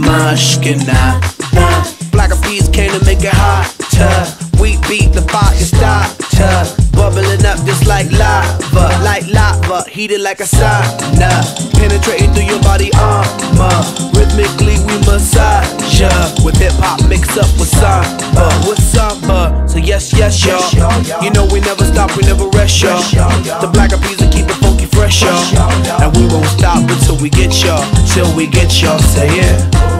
it. Black Eyed Peas came to make it hotter. We beat the fire starter, bubbling up just like lava, like lava, heated like a sauna, penetrating through your body armor. Rhythmically we massage ya with hip hop mixed up with samba, with samba. So yes, yes, y'all. You know we never stop, we never rest, y'all. The Black Eyed Peas will keep it funky fresh, y'all. And we won't stop until we get y'all, till we get y'all. Say yeah.